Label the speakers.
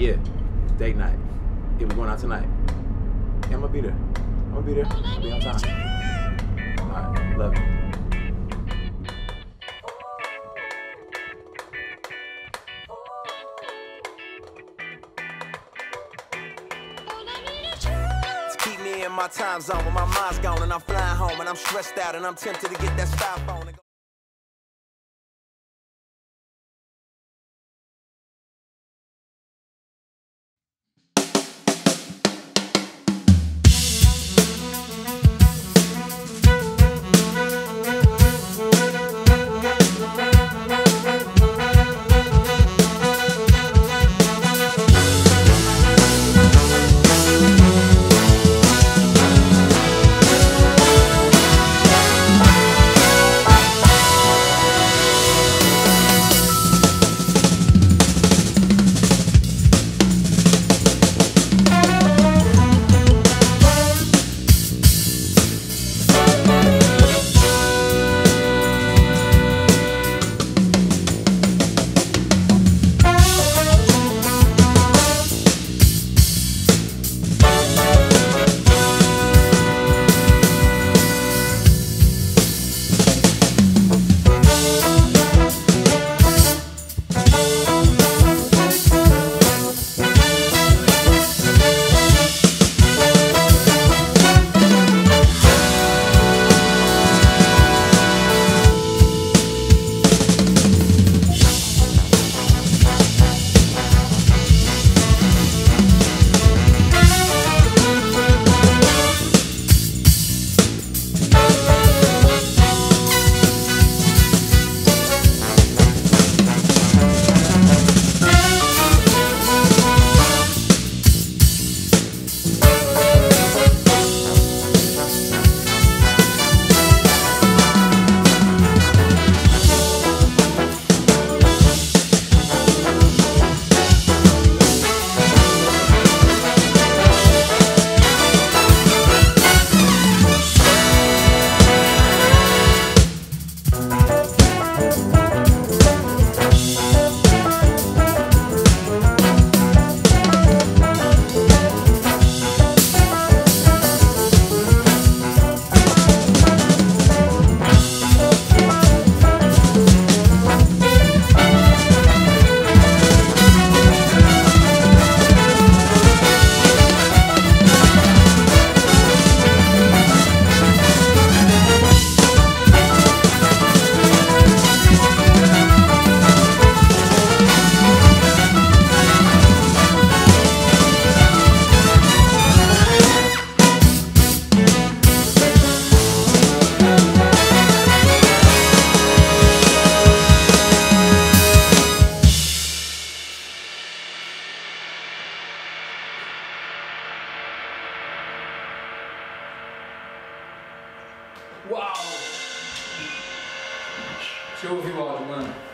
Speaker 1: date night. Yeah, we going out tonight. Yeah, I'm gonna be there. I'm gonna be there. I'll be on time. All right, love you.
Speaker 2: Keep me in my time zone when my mind's gone and I'm flying home and I'm stressed out and I'm tempted to get that styrofoam. and
Speaker 3: Wow! Deixa eu ouvir o áudio, mano.